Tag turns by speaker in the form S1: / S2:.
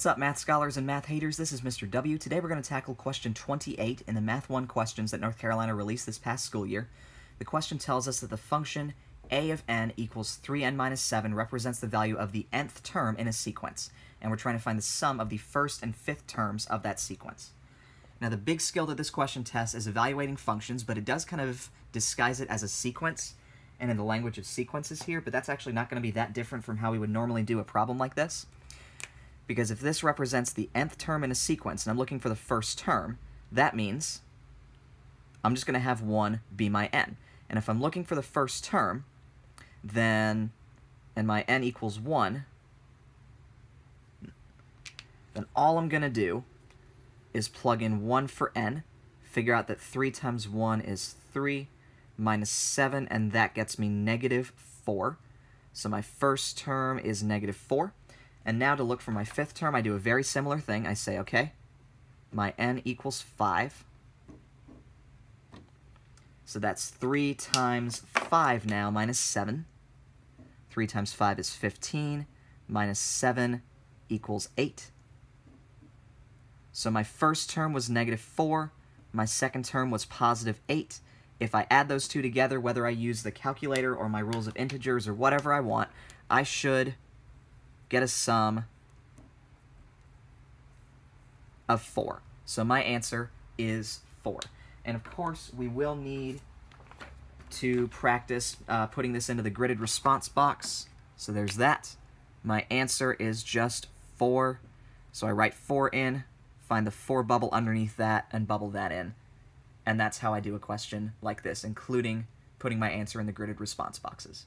S1: What's up, math scholars and math haters? This is Mr. W. Today we're going to tackle question 28 in the Math 1 questions that North Carolina released this past school year. The question tells us that the function a of n equals 3n minus 7 represents the value of the nth term in a sequence, and we're trying to find the sum of the first and fifth terms of that sequence. Now, the big skill that this question tests is evaluating functions, but it does kind of disguise it as a sequence, and in the language of sequences here, but that's actually not going to be that different from how we would normally do a problem like this because if this represents the nth term in a sequence, and I'm looking for the first term, that means I'm just going to have 1 be my n. And if I'm looking for the first term, then, and my n equals 1, then all I'm going to do is plug in 1 for n, figure out that 3 times 1 is 3, minus 7, and that gets me negative 4. So my first term is negative 4. And now to look for my fifth term, I do a very similar thing. I say, okay, my n equals 5. So that's 3 times 5 now, minus 7. 3 times 5 is 15, minus 7 equals 8. So my first term was negative 4, my second term was positive 8. If I add those two together, whether I use the calculator or my rules of integers or whatever I want, I should get a sum of 4. So my answer is 4. And of course, we will need to practice uh, putting this into the gridded response box. So there's that. My answer is just 4. So I write 4 in, find the 4 bubble underneath that, and bubble that in. And that's how I do a question like this, including putting my answer in the gridded response boxes.